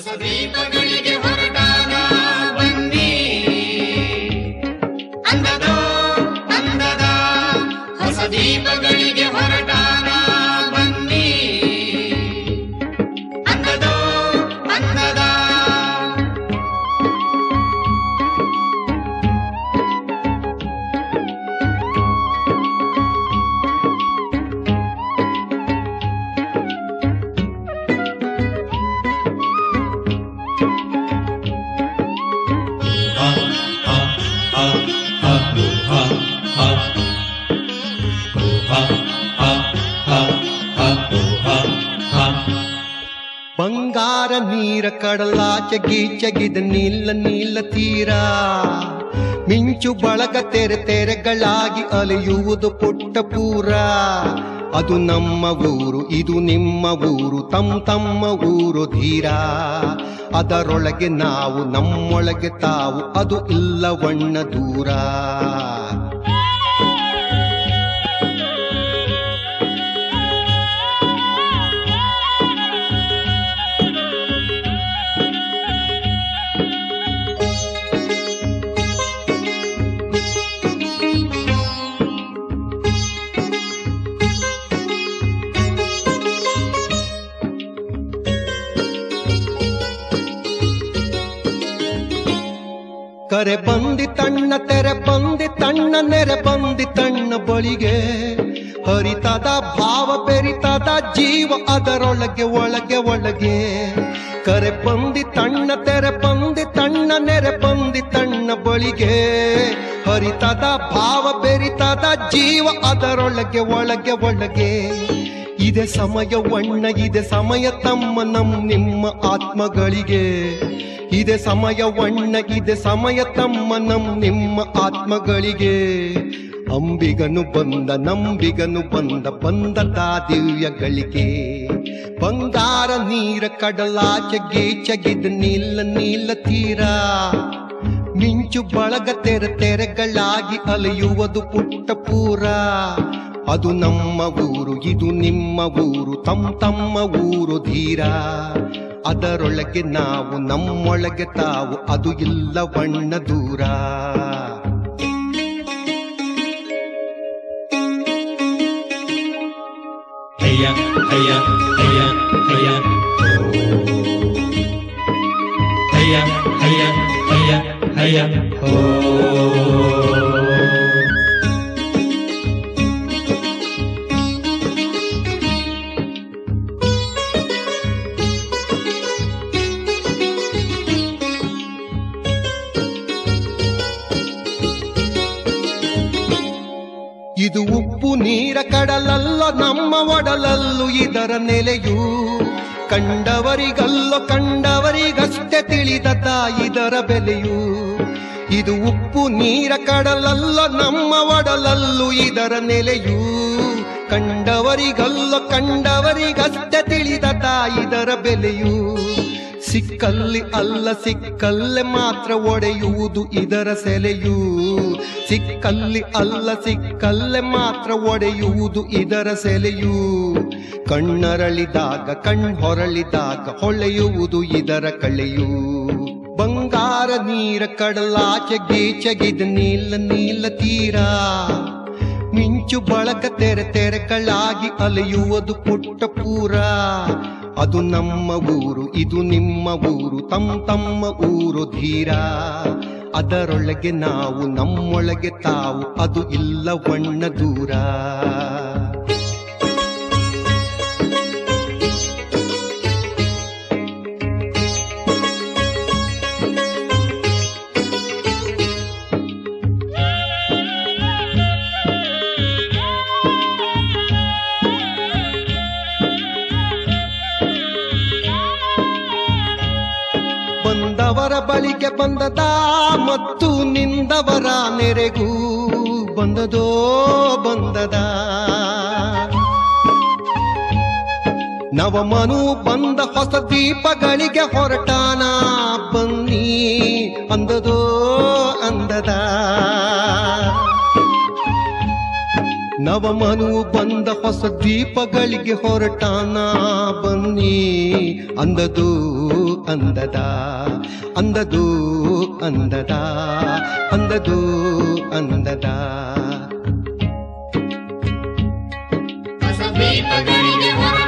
ಹೊಸ ದೀಪಗಳಿಗೆ ಹೊರಟಾಗ ಬಂಗಾರ ನೀರ ಕಡಲಾಚೆ ಗೀಚಗಿದ ನೀಲ ನೀಲ ತೀರ. ಮಿಂಚು ಬಳಗ ತೆರೆ ತೆರೆಗಳಾಗಿ ಅಲೆಯುವುದು ಪುಟ್ಟ ಪೂರ. ಅದು ನಮ್ಮ ಊರು, ಇದು ನಿಮ್ಮ ಊರು ತಮ್ಮ ತಮ್ಮ ಊರು ಧೀರ. ಅದರೊಳಗೆ ನಾವು, ನಮ್ಮೊಳಗೆ ತಾವು, ಅದು ಇಲ್ಲವಣ್ಣ ದೂರ. ಕರೆ ಬಂದಿ ತಣ್ಣ, ತೆರೆ ಬಂದಿ ತಣ್ಣ, ನೆರೆ ಬಂದಿ ತಣ್ಣ ಬಳಿಗೆ. ಹರಿತದ ಭಾವ, ಬೆರಿತದ ಜೀವ ಅದರೊಳಗೆ, ಒಳಗೆ ಒಳಗೆ. ಕರೆ ಬಂದಿ ತಣ್ಣ, ತೆರೆ ಬಂದಿ ತಣ್ಣ, ನೆರೆ ಬಂದಿ ತಣ್ಣ ಬಳಿಗೆ. ಹರಿತದ ಭಾವ, ಬೆರಿತದ ಜೀವ ಅದರೊಳಗೆ, ಒಳಗೆ ಒಳಗೆ. ಇದೆ ಸಮಯ ವಣ್ಣ, ಇದೆ ಸಮಯ ತಮ್ಮ ನಮ್ ನಿಮ್ಮ ಆತ್ಮಗಳಿಗೆ. ಇದೆ ಸಮಯ ವಣ್ಣ, ಇದೆ ಸಮಯ ತಮ್ಮ ನಮ್ ನಿಮ್ಮ ಆತ್ಮಗಳಿಗೆ. ಅಂಬಿಗನು ಬಂದ, ನಂಬಿಗನು ಬಂದ ಬಂದ ದಿವ್ಯಗಳಿಗೆ ಬಂಗಾರ ನೀರ ಕಡಲಾಚೆ ಚಗಿದ ನೀಲ ನೀಲ ತೀರ. ಮಿಂಚು ಬಳಗ ತೆರೆ ತೆರೆಗಳಾಗಿ ಅಲೆಯುವುದು ಪುಟ್ಟ ಪೂರ. ಅದು ನಮ್ಮ ಊರು, ಇದು ನಿಮ್ಮ ಊರು ತಮ್ಮ ತಮ್ಮ ಊರು ಧೀರ. ಅದರೊಳಗೆ ನಾವು, ನಮ್ಮೊಳಗೆ ತಾವು, ಅದು ಇಲ್ಲ ಬಣ್ಣ ದೂರ. ಅಯ್ಯ ಹಯ್ಯ ಹಯ್ಯ ಹಯ್ಯ. ಹಯ್ಯ ಹಯ್ಯ ಹಯ್ಯ ಹಯ್ಯ ಹೋ ಕಡಲಲ್ಲ ನಮ್ಮ ಒಡಲಲ್ಲು ಇದರ ನೆಲೆಯು. ಕಂಡವರಿಗಲ್ಲ ಕಂಡವರಿಗಷ್ಟೇ ತಿಳಿದ ಇದರ ಬೆಲೆಯು. ಇದು ಉಪ್ಪು ನೀರ ಕಡಲಲ್ಲ, ನಮ್ಮ ಒಡಲಲ್ಲು ಇದರ ನೆಲೆಯು. ಕಂಡವರಿಗಲ್ಲ ಕಂಡವರಿಗಷ್ಟೇ ತಿಳಿದ ಇದರ ಬೆಲೆಯು. ಸಿಕ್ಕಲ್ಲಿ ಅಲ್ಲ, ಸಿಕ್ಕಲ್ಲೇ ಮಾತ್ರ ಒಡೆಯುವುದು ಇದರ ಸೆಲೆಯು. ಸಿಕ್ಕಲ್ಲಿ ಅಲ್ಲ, ಸಿಕ್ಕಲ್ಲೇ ಮಾತ್ರ ಒಡೆಯುವುದು ಇದರ ಸೆಲೆಯು. ಕಣ್ಣರಳಿದಾಗ, ಕಣ್ ಹೊರಳಿದಾಗ ಹೊಳೆಯುವುದು ಇದರ ಕಳೆಯು. ಬಂಗಾರ ನೀರ ಕಡಲಾಚೆ ಗೀಚಗಿದ, ನೀಲ ನೀಲ ತೀರ. ಮಿಂಚು ಬಳಕ ತೆರೆ ತೆರೆ ಕಳಾಗಿ ಅಲೆಯುವುದು ಪುಟ್ಟ ಪೂರ. ಅದು ನಮ್ಮ ಊರು, ಇದು ನಿಮ್ಮ ಊರು ತಮ್ಮ ತಮ್ಮ ಊರು ಧೀರ. ಅದರೊಳಗೆ ನಾವು ನಮ್ಮೊಳಗೆ ತಾವು ಅದು ಇಲ್ಲ ವಣ್ಣ ದೂರ. ಬಂದವರ ಬಳಿಗೆ ಬಂದದ ಮತ್ತು ನಿಂದವರ ನೆರೆಗೂ ಬಂದದೋ ಬಂದದ. ನವಮನು ಬಂದ ಹೊಸ ದೀಪಗಳಿಗೆ ಹೊರಟಾನ, ಬನ್ನಿ ಅಂದದೋ ಅಂದದ. ನವಮನು ಬಂದ ಹೊಸ ದೀಪಗಳಿಗೆ ಹೊರಟಾನ, ಬನ್ನಿ ಅಂದದು ಅಂದದ ಅಂದದು ಅಂದದ ಅಂದದು ಅಂದದ. ಹೊಸ ದೀಪಗಳಿಗೆ ಹೊರಟಾನ